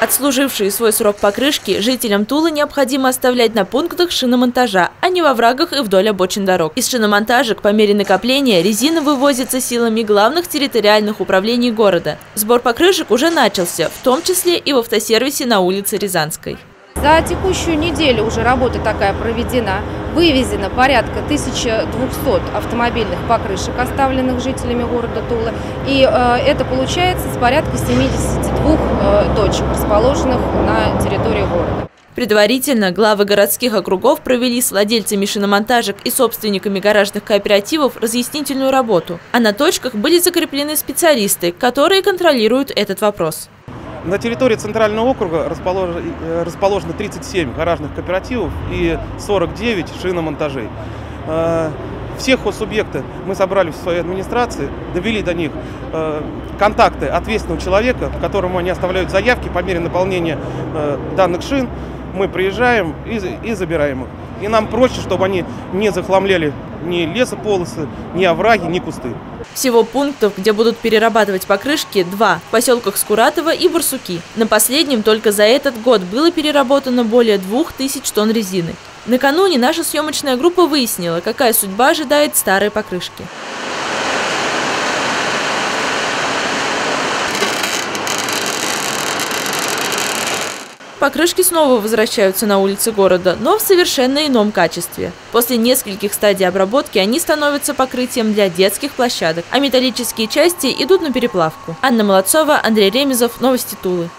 Отслужившие свой срок покрышки жителям Тулы необходимо оставлять на пунктах шиномонтажа, а не во врагах и вдоль обочин дорог. Из шиномонтажек по мере накопления резина вывозится силами главных территориальных управлений города. Сбор покрышек уже начался, в том числе и в автосервисе на улице Рязанской. За текущую неделю уже работа такая проведена. Вывезено порядка 1200 автомобильных покрышек, оставленных жителями города Тула. И э, это получается с порядка 72 э, точек, расположенных на территории города. Предварительно главы городских округов провели с владельцами шиномонтажек и собственниками гаражных кооперативов разъяснительную работу. А на точках были закреплены специалисты, которые контролируют этот вопрос. На территории Центрального округа расположено, э, расположено 37 гаражных кооперативов и 49 шиномонтажей. Э, всех субъекты мы собрали в своей администрации, довели до них э, контакты ответственного человека, которому они оставляют заявки по мере наполнения данных шин. Мы приезжаем и забираем их. И нам проще, чтобы они не захламляли ни лесополосы, ни овраги, ни кусты. Всего пунктов, где будут перерабатывать покрышки, два – в поселках Скуратово и Барсуки. На последнем только за этот год было переработано более двух тысяч тонн резины. Накануне наша съемочная группа выяснила, какая судьба ожидает старой покрышки. Покрышки снова возвращаются на улицы города, но в совершенно ином качестве. После нескольких стадий обработки они становятся покрытием для детских площадок, а металлические части идут на переплавку. Анна Молодцова, Андрей Ремезов, Новости Тулы.